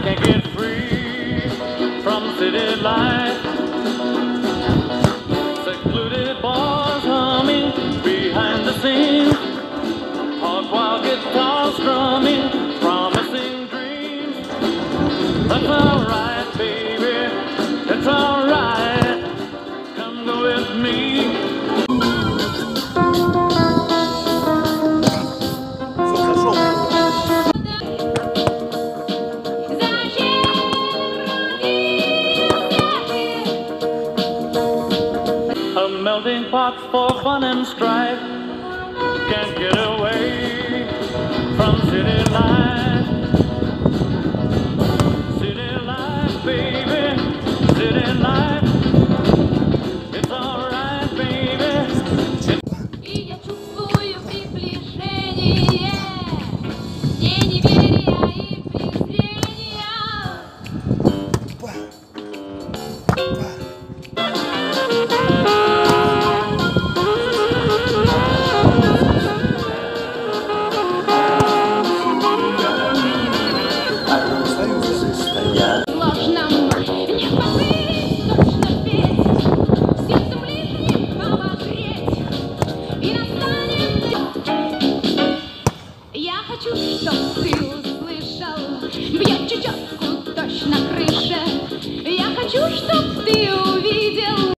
Can't get free from city life. Melting for fun and strife. Can't get away from city life. City life, baby. City life. Я хочу, чтоб ты услышал. Бьет чечетку точно крыша. Я хочу, чтоб ты увидел